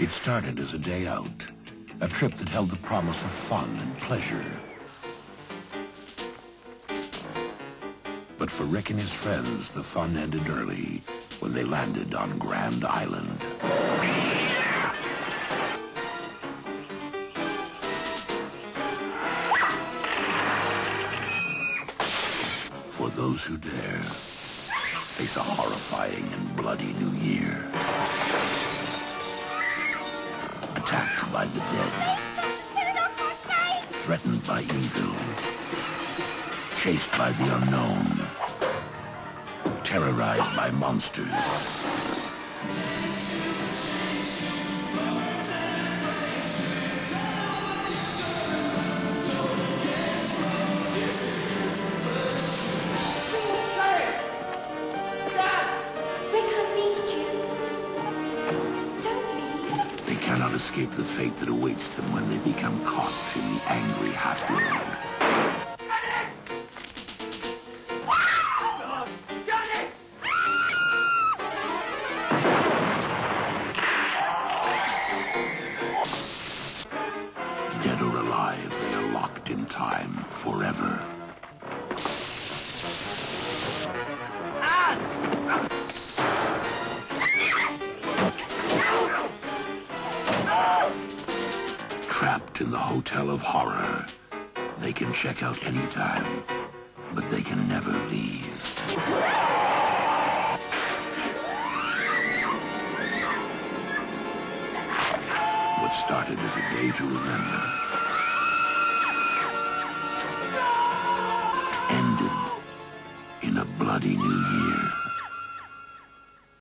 It started as a day out, a trip that held the promise of fun and pleasure. But for Rick and his friends, the fun ended early when they landed on Grand Island. For those who dare, face a horrifying and bloody by the dead. Threatened by evil. Chased by the unknown. Terrorized by monsters. Cannot escape the fate that awaits them when they become caught in the angry half-world. Dead or alive, they are locked in time Trapped in the Hotel of Horror. They can check out anytime, but they can never leave. What started as a day to remember ended in a bloody new year.